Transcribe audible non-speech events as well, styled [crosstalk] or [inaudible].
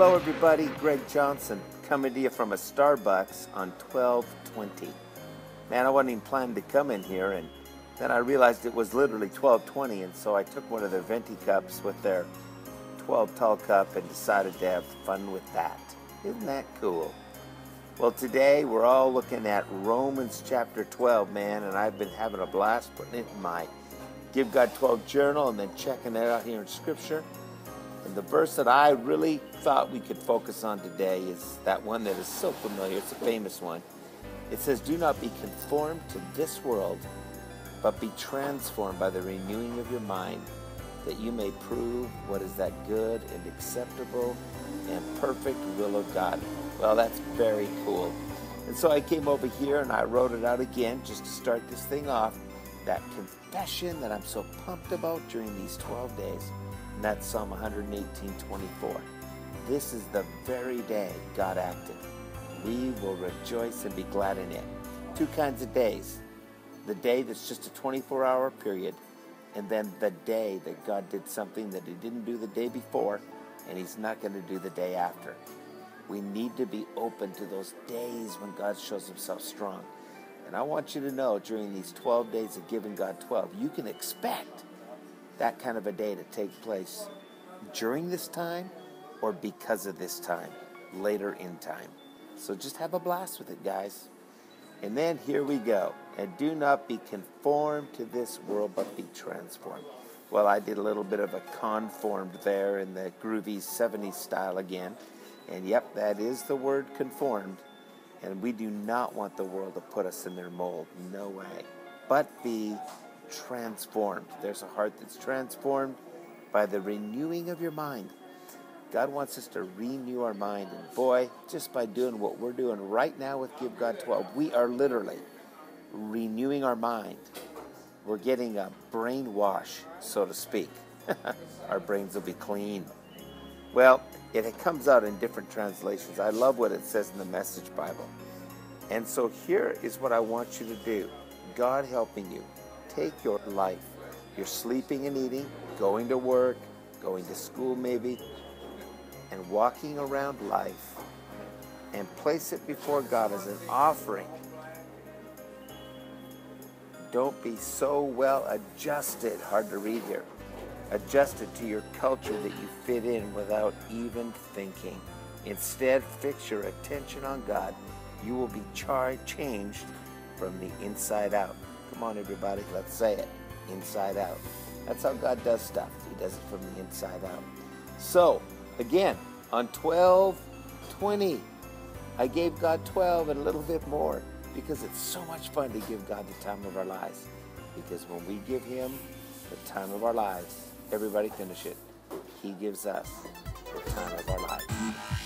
Hello, everybody. Gregg Johnson coming to you from a Starbucks on 1220. Man, I wasn't even planning to come in here, and then I realized it was literally 1220, and so I took one of their venti cups with their 12 tall cup and decided to have fun with that. Isn't that cool? Well, today we're all looking at Romans chapter 12, man, and I've been having a blast putting it in my Give God 12 journal and then checking it out here in Scripture. And the verse that I really thought we could focus on today is that one that is so familiar. It's a famous one. It says, Do not be conformed to this world, but be transformed by the renewing of your mind, that you may prove what is that good and acceptable and perfect will of God. Well, that's very cool. And so I came over here and I wrote it out again just to start this thing off. That confession that I'm so pumped about during these 12 days. And that's Psalm 118 24. This is the very day God acted. We will rejoice and be glad in it. Two kinds of days the day that's just a 24 hour period, and then the day that God did something that He didn't do the day before, and He's not going to do the day after. We need to be open to those days when God shows Himself strong. And I want you to know during these 12 days of giving God 12, you can expect that kind of a day to take place during this time or because of this time, later in time. So just have a blast with it, guys. And then here we go. And do not be conformed to this world, but be transformed. Well, I did a little bit of a conformed there in the groovy 70s style again. And yep, that is the word conformed. And we do not want the world to put us in their mold. No way. But be transformed. There's a heart that's transformed by the renewing of your mind. God wants us to renew our mind. And boy, just by doing what we're doing right now with Give God 12, we are literally renewing our mind. We're getting a brainwash, so to speak. [laughs] our brains will be clean. Well, it comes out in different translations. I love what it says in the Message Bible. And so here is what I want you to do God helping you. Take your life. You're sleeping and eating, going to work, going to school maybe, and walking around life and place it before God as an offering. Don't be so well adjusted, hard to read here, adjusted to your culture that you fit in without even thinking. Instead, fix your attention on God. You will be char- changed from the inside out. Come on, everybody, let's say it inside out. That's how God does stuff, He does it from the inside out. So, again, on 12 20, I gave God 12 and a little bit more because it's so much fun to give God the time of our lives. Because when we give Him the time of our lives, Everybody finish it. He gives us the time of our life.